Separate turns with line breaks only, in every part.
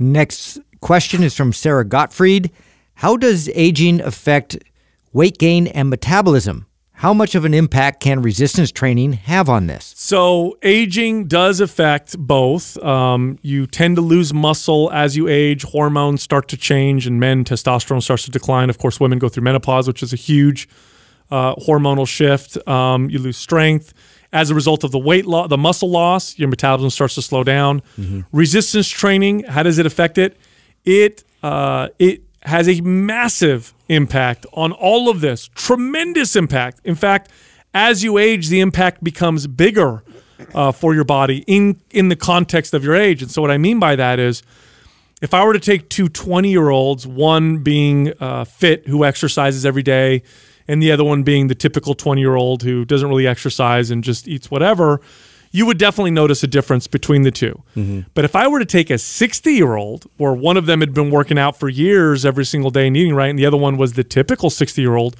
Next question is from Sarah Gottfried. How does aging affect weight gain and metabolism? How much of an impact can resistance training have on this?
So, aging does affect both. Um, you tend to lose muscle as you age. Hormones start to change, and men, testosterone starts to decline. Of course, women go through menopause, which is a huge uh, hormonal shift. Um, you lose strength as a result of the weight loss, the muscle loss. Your metabolism starts to slow down. Mm-hmm. Resistance training. How does it affect it? It uh, it has a massive impact on all of this. Tremendous impact. In fact, as you age, the impact becomes bigger uh, for your body in in the context of your age. And so, what I mean by that is, if I were to take two 20 year olds, one being uh, fit who exercises every day, and the other one being the typical 20 year old who doesn't really exercise and just eats whatever, you would definitely notice a difference between the 2 mm-hmm. But if I were to take a 60 year old, where one of them had been working out for years every single day and eating right, and the other one was the typical 60 year old,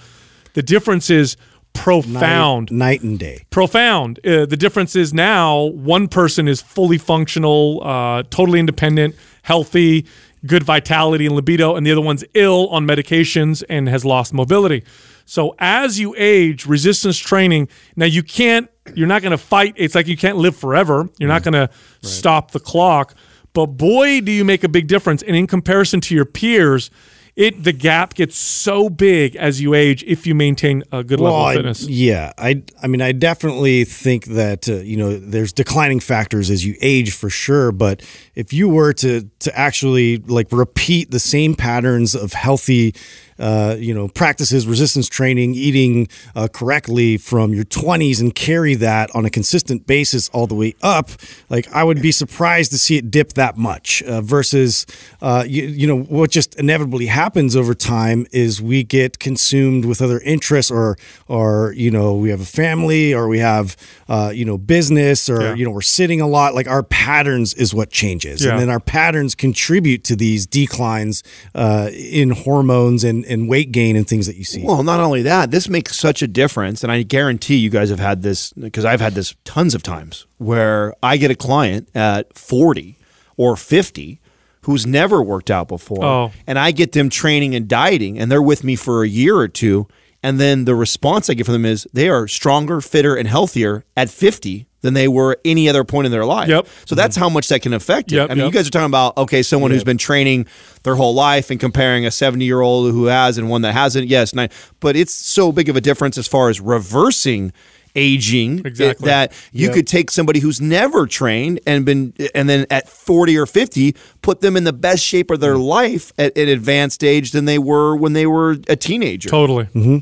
the difference is profound.
Night, night and day.
Profound. Uh, the difference is now one person is fully functional, uh, totally independent, healthy, good vitality and libido, and the other one's ill on medications and has lost mobility. So as you age, resistance training, now you can't, you're not going to fight. It's like you can't live forever. You're not going right. to stop the clock. But boy, do you make a big difference. And in comparison to your peers, it the gap gets so big as you age if you maintain a good
well,
level of fitness.
I, yeah, I I mean I definitely think that uh, you know there's declining factors as you age for sure, but if you were to to actually like repeat the same patterns of healthy uh, you know, practices resistance training, eating uh, correctly from your 20s and carry that on a consistent basis all the way up, like I would be surprised to see it dip that much uh, versus, uh, you, you know, what just inevitably happens over time is we get consumed with other interests or, or, you know, we have a family or we have, uh, you know, business or, yeah. you know, we're sitting a lot. Like our patterns is what changes. Yeah. And then our patterns contribute to these declines in hormones and, and weight gain and things that you see.
Well, not only that, this makes such a difference. And I guarantee you guys have had this because I've had this tons of times where I get a client at 40 or 50 who's never worked out before.
Oh.
And I get them training and dieting, and they're with me for a year or two. And then the response I get from them is they are stronger, fitter, and healthier at 50 than they were any other point in their life.
Yep.
So that's how much that can affect it.
Yep,
I mean,
yep.
you guys are talking about okay, someone
yep.
who's been training their whole life and comparing a 70 year old who has and one that hasn't. Yes, nine, but it's so big of a difference as far as reversing aging
exactly.
that you yep. could take somebody who's never trained and been and then at 40 or 50 put them in the best shape of their life at an advanced age than they were when they were a teenager
totally
mm-hmm.